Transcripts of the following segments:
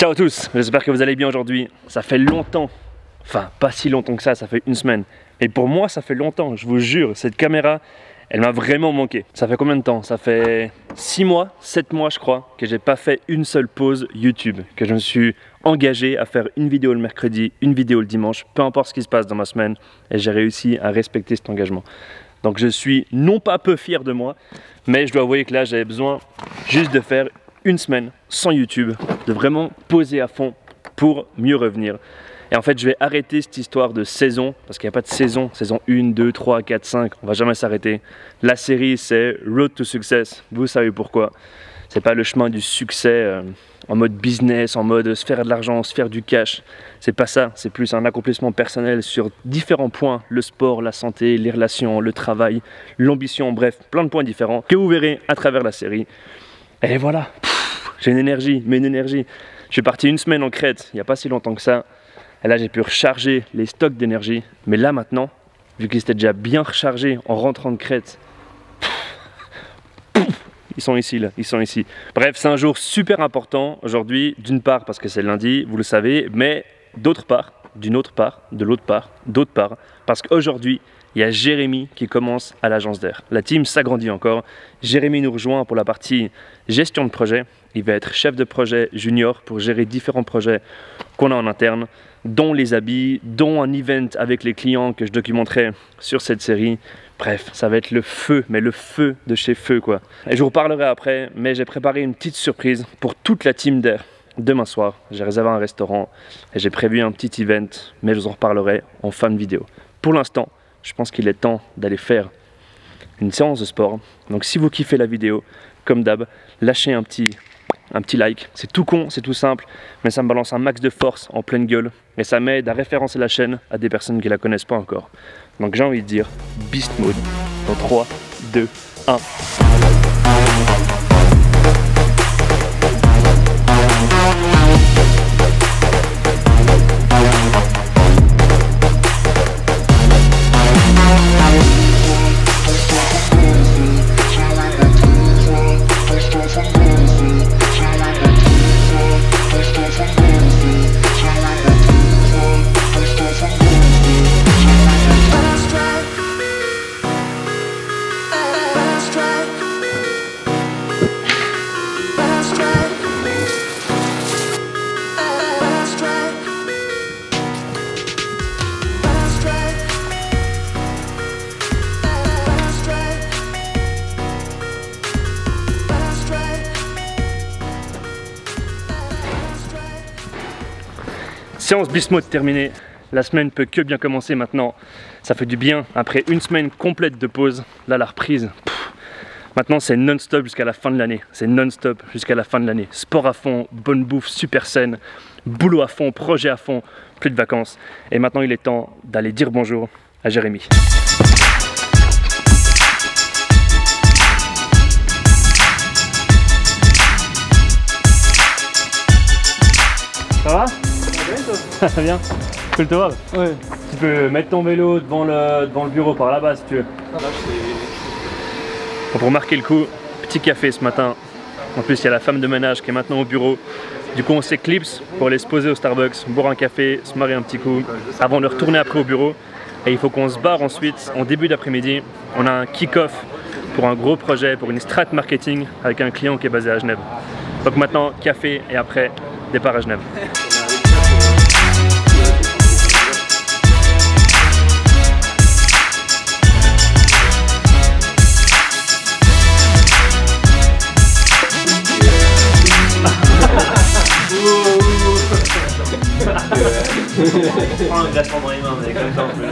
Ciao à tous, j'espère que vous allez bien aujourd'hui. Ça fait longtemps, enfin pas si longtemps que ça, ça fait une semaine. Et pour moi, ça fait longtemps, je vous jure, cette caméra, elle m'a vraiment manqué. Ça fait combien de temps? Ça fait 6 mois, 7 mois je crois, que j'ai pas fait une seule pause YouTube, que je me suis engagé à faire une vidéo le mercredi, une vidéo le dimanche, peu importe ce qui se passe dans ma semaine, et j'ai réussi à respecter cet engagement. Donc je suis non pas peu fier de moi, mais je dois avouer que là j'avais besoin juste de faire une semaine sans YouTube, de vraiment poser à fond pour mieux revenir. Et en fait, je vais arrêter cette histoire de saison, parce qu'il n'y a pas de saison, saison 1, 2, 3, 4, 5, on va jamais s'arrêter. La série, c'est Road to Success, vous savez pourquoi. C'est pas le chemin du succès euh, en mode business, en mode se faire de l'argent, se faire du cash. C'est pas ça, c'est plus un accomplissement personnel sur différents points, le sport, la santé, les relations, le travail, l'ambition, bref, plein de points différents que vous verrez à travers la série. Et voilà, j'ai une énergie, mais une énergie. Je suis parti une semaine en Crète, il n'y a pas si longtemps que ça. Et là, j'ai pu recharger les stocks d'énergie. Mais là, maintenant, vu qu'ils étaient déjà bien rechargés en rentrant de Crète, ils sont ici, là, ils sont ici. Bref, c'est un jour super important aujourd'hui, d'une part parce que c'est lundi, vous le savez, mais d'autre part, d'une autre part, de l'autre part, d'autre part, parce qu'aujourd'hui, il y a Jérémy qui commence à l'agence d'air. La team s'agrandit encore. Jérémy nous rejoint pour la partie gestion de projet. Il va être chef de projet junior pour gérer différents projets qu'on a en interne, dont les habits, dont un event avec les clients que je documenterai sur cette série. Bref, ça va être le feu, mais le feu de chez feu quoi. Et je vous parlerai après, mais j'ai préparé une petite surprise pour toute la team d'air. Demain soir, j'ai réservé un restaurant et j'ai prévu un petit event, mais je vous en reparlerai en fin de vidéo. Pour l'instant, je pense qu'il est temps d'aller faire une séance de sport. Donc si vous kiffez la vidéo, comme d'hab, lâchez un petit, like. C'est tout con, c'est tout simple, mais ça me balance un max de force en pleine gueule et ça m'aide à référencer la chaîne à des personnes qui la connaissent pas encore. Donc j'ai envie de dire Beast Mode dans 3, 2, 1. Séance Mode terminée. La semaine peut que bien commencer maintenant. Ça fait du bien après une semaine complète de pause. Là, la reprise. Maintenant, c'est non-stop jusqu'à la fin de l'année. C'est non-stop jusqu'à la fin de l'année. Sport à fond, bonne bouffe, super saine, boulot à fond, projet à fond, plus de vacances. Et maintenant, il est temps d'aller dire bonjour à Jérémy. Ça va bien Tu peux le te voir Ouais. Tu peux mettre ton vélo devant le, devant le bureau par là-bas si tu veux. Bon, pour marquer le coup, petit café ce matin. En plus, il y a la femme de ménage qui est maintenant au bureau. Du coup, on s'éclipse pour aller se poser au Starbucks, boire un café, se marier un petit coup, avant de retourner après au bureau. Et il faut qu'on se barre ensuite en début d'après-midi. On a un kick-off pour un gros projet, pour une strat marketing avec un client qui est basé à Genève. Donc maintenant, café et après, départ à Genève. Prends un glaçon dans les mains, mais comme ça on peut.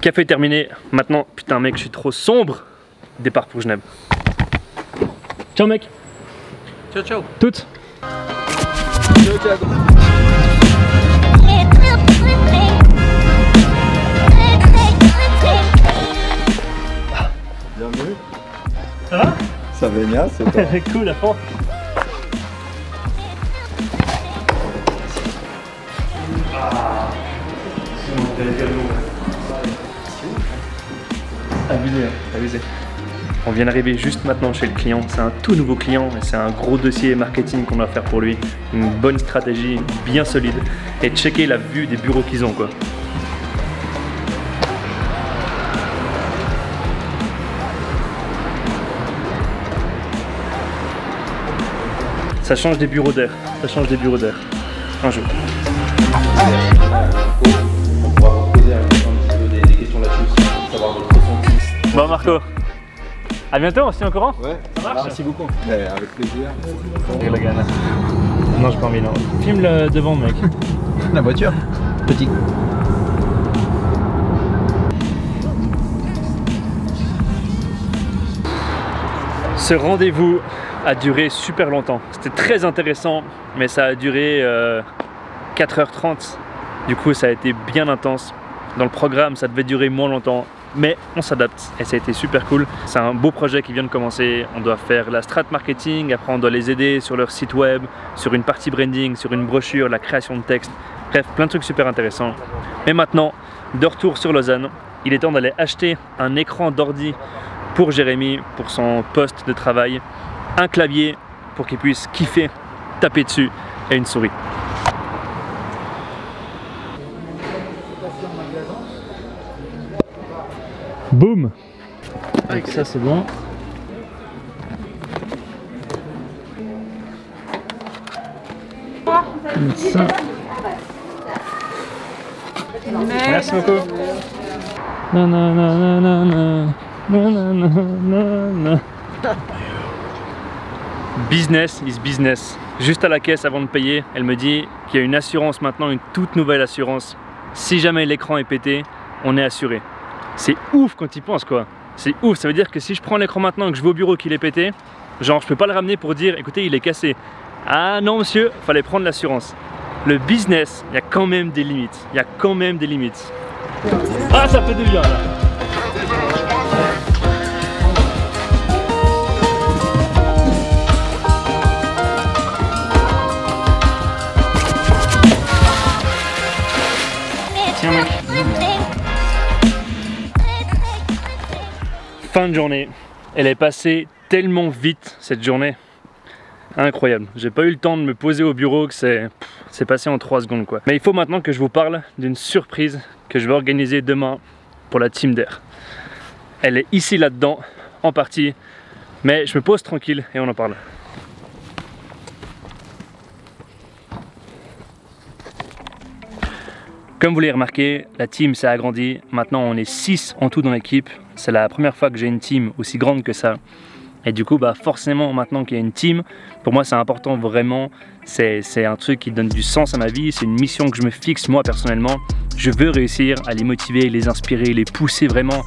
Café terminé. Maintenant, putain mec, je suis trop sombre. Départ pour Genève. Ciao mec. Ciao, ciao. Toutes. Bienvenue. Ça va? Ça va bien, c'est toi? Cool à fond. Hein. On vient d'arriver juste maintenant chez le client. C'est un tout nouveau client et c'est un gros dossier marketing qu'on doit faire pour lui. Une bonne stratégie bien solide et checker la vue des bureaux qu'ils ont quoi. Ça change des bureaux d'air. Ça change des bureaux d'air. Un jour. Savoir votre ressenti. Bon Marco, à bientôt, on se tient au courant Ouais, Ça marche Merci beaucoup. avec plaisir. Non, j'ai pas envie, non. Filme le devant, mec. La voiture Petit. Ce rendez-vous a duré super longtemps. C'était très intéressant, mais ça a duré euh, 4h30. Du coup, ça a été bien intense. Dans le programme, ça devait durer moins longtemps, mais on s'adapte et ça a été super cool. C'est un beau projet qui vient de commencer. On doit faire la strat marketing, après on doit les aider sur leur site web, sur une partie branding, sur une brochure, la création de texte. Bref, plein de trucs super intéressants. Mais maintenant, de retour sur Lausanne, il est temps d'aller acheter un écran d'ordi pour Jérémy, pour son poste de travail, un clavier pour qu'il puisse kiffer, taper dessus et une souris. Boum Avec ça c'est bon. Ça. Merci beaucoup. Business is business. Juste à la caisse avant de payer, elle me dit qu'il y a une assurance maintenant, une toute nouvelle assurance. Si jamais l'écran est pété, on est assuré. C'est ouf quand tu y penses quoi. C'est ouf, ça veut dire que si je prends l'écran maintenant et que je vais au bureau qu'il est pété, genre je peux pas le ramener pour dire écoutez il est cassé. Ah non monsieur, fallait prendre l'assurance. Le business, il y a quand même des limites. Il y a quand même des limites. Ah ça fait du bien là. Fin de journée. Elle est passée tellement vite cette journée. Incroyable. J'ai pas eu le temps de me poser au bureau que c'est passé en 3 secondes quoi. Mais il faut maintenant que je vous parle d'une surprise que je vais organiser demain pour la team d'air. Elle est ici là-dedans en partie, mais je me pose tranquille et on en parle. Comme vous l'avez remarqué, la team s'est agrandie. Maintenant, on est 6 en tout dans l'équipe. C'est la première fois que j'ai une team aussi grande que ça. Et du coup, bah forcément, maintenant qu'il y a une team, pour moi, c'est important vraiment. C'est un truc qui donne du sens à ma vie. C'est une mission que je me fixe moi personnellement. Je veux réussir à les motiver, les inspirer, les pousser vraiment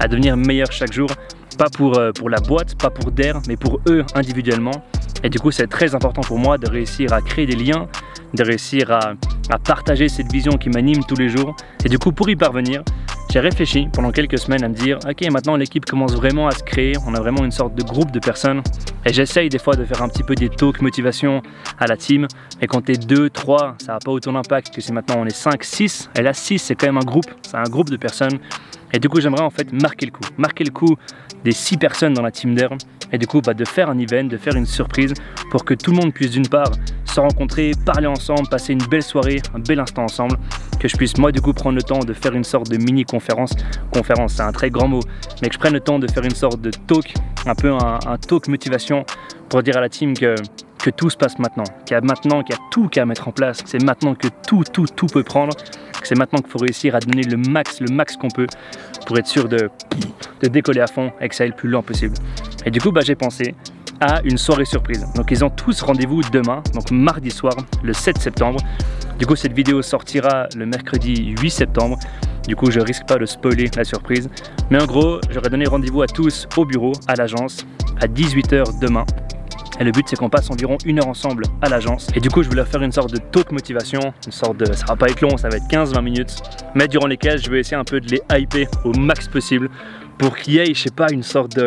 à devenir meilleurs chaque jour. Pas pour, euh, pour la boîte, pas pour DAIR, mais pour eux individuellement. Et du coup, c'est très important pour moi de réussir à créer des liens, de réussir à, partager cette vision qui m'anime tous les jours. Et du coup, pour y parvenir, j'ai réfléchi pendant quelques semaines à me dire, ok, maintenant l'équipe commence vraiment à se créer, on a vraiment une sorte de groupe de personnes. Et j'essaye des fois de faire un petit peu des talks motivation à la team. Mais quand t'es 2, 3, ça n'a pas autant d'impact que si maintenant on est 5, 6. Et là, 6, c'est quand même un groupe, c'est un groupe de personnes. Et du coup, j'aimerais en fait marquer le coup. Marquer le coup des 6 personnes dans la team d'Air. Et du coup, bah, de faire un event, de faire une surprise pour que tout le monde puisse d'une part se rencontrer, parler ensemble, passer une belle soirée, un bel instant ensemble. Que je puisse moi du coup prendre le temps de faire une sorte de mini conférence. Conférence, c'est un très grand mot. Mais que je prenne le temps de faire une sorte de talk, un peu un, talk motivation pour dire à la team que que tout se passe maintenant, qu'il y a maintenant, qu'il y a tout qu'à mettre en place, que c'est maintenant que tout, tout, tout peut prendre, que c'est maintenant qu'il faut réussir à donner le max, le max qu'on peut pour être sûr de, de décoller à fond et que ça aille le plus lent possible. Et du coup, bah, j'ai pensé à une soirée surprise. Donc ils ont tous rendez-vous demain, donc mardi soir, le 7 septembre. Du coup, cette vidéo sortira le mercredi 8 septembre. Du coup, je risque pas de spoiler la surprise. Mais en gros, j'aurais donné rendez-vous à tous au bureau, à l'agence, à 18h demain. Et le but c'est qu'on passe environ une heure ensemble à l'agence. Et du coup je vais leur faire une sorte de talk motivation, une sorte de. ça va pas être long, ça va être 15-20 minutes. Mais durant lesquelles je vais essayer un peu de les hyper au max possible pour qu'il y ait, je sais pas, une sorte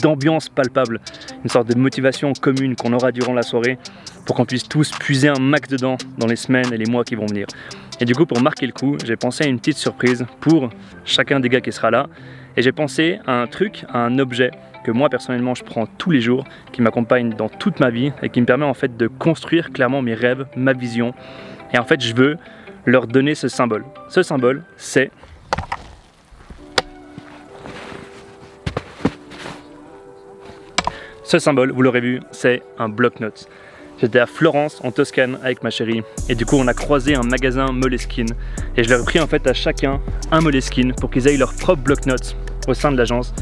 d'ambiance palpable, une sorte de motivation commune qu'on aura durant la soirée pour qu'on puisse tous puiser un max dedans dans les semaines et les mois qui vont venir. Et du coup, pour marquer le coup, j'ai pensé à une petite surprise pour chacun des gars qui sera là. Et j'ai pensé à un truc, à un objet que moi personnellement je prends tous les jours, qui m'accompagne dans toute ma vie et qui me permet en fait de construire clairement mes rêves, ma vision. Et en fait je veux leur donner ce symbole. Ce symbole c'est Ce symbole, vous l'aurez vu, c'est un bloc-notes. J'étais à Florence, en Toscane, avec ma chérie, et du coup on a croisé un magasin Moleskine, et je leur ai pris en fait à chacun un Moleskine pour qu'ils aient leur propre bloc-notes au sein de l'agence.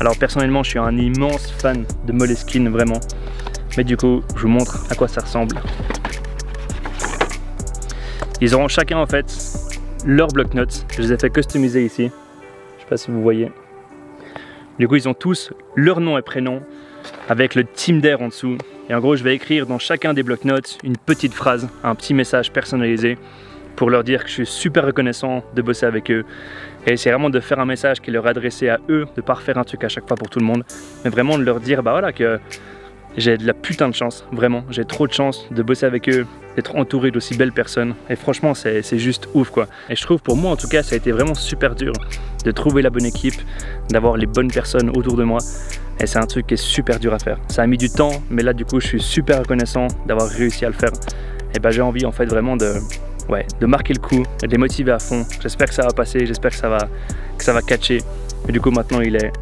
Alors personnellement, je suis un immense fan de Moleskine, vraiment. Mais du coup, je vous montre à quoi ça ressemble. Ils auront chacun en fait leur bloc-notes. Je les ai fait customiser ici. Je sais pas si vous voyez. Du coup, ils ont tous leur nom et prénom avec le team d'air en dessous. Et en gros, je vais écrire dans chacun des bloc-notes une petite phrase, un petit message personnalisé pour leur dire que je suis super reconnaissant de bosser avec eux. Et c'est vraiment de faire un message qui leur est adressé à eux, de pas refaire un truc à chaque fois pour tout le monde, mais vraiment de leur dire bah voilà que j'ai de la putain de chance, vraiment. J'ai trop de chance de bosser avec eux, d'être entouré d'aussi belles personnes. Et franchement, c'est juste ouf quoi. Et je trouve pour moi en tout cas, ça a été vraiment super dur de trouver la bonne équipe, d'avoir les bonnes personnes autour de moi. Et c'est un truc qui est super dur à faire. Ça a mis du temps, mais là du coup, je suis super reconnaissant d'avoir réussi à le faire. Et bah j'ai envie en fait vraiment de, ouais, de marquer le coup, de les motiver à fond. J'espère que ça va passer, j'espère que ça va, que ça va catcher. Et du coup, maintenant, il est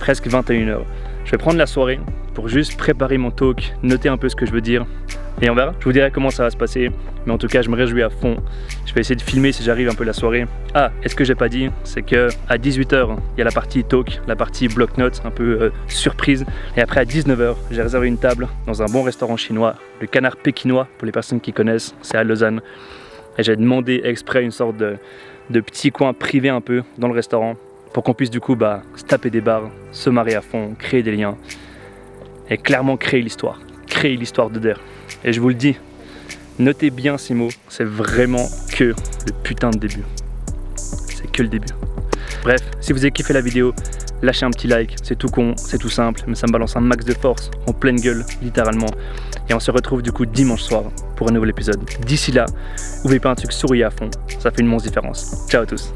presque 21h. Je vais prendre la soirée pour juste préparer mon talk, noter un peu ce que je veux dire. Et on verra. Je vous dirai comment ça va se passer. Mais en tout cas, je me réjouis à fond. Je vais essayer de filmer si j'arrive un peu la soirée. Ah, et ce que j'ai pas dit, c'est que à 18h, il y a la partie talk, la partie bloc-notes, un peu euh, surprise. Et après, à 19h, j'ai réservé une table dans un bon restaurant chinois, le canard pékinois, pour les personnes qui connaissent. C'est à Lausanne. Et j'ai demandé exprès une sorte de, petit coin privé un peu dans le restaurant pour qu'on puisse du coup bah, se taper des barres, se marrer à fond, créer des liens et clairement créer l'histoire, créer l'histoire de Der. Et je vous le dis, notez bien ces mots, c'est vraiment que le putain de début. C'est que le début. Bref, si vous avez kiffé la vidéo, lâchez un petit like, c'est tout con, c'est tout simple, mais ça me balance un max de force, en pleine gueule, littéralement. Et on se retrouve du coup dimanche soir pour un nouvel épisode. D'ici là, n'oubliez pas un truc souriez à fond, ça fait une immense différence. Ciao à tous.